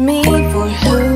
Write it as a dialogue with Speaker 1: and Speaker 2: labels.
Speaker 1: me for who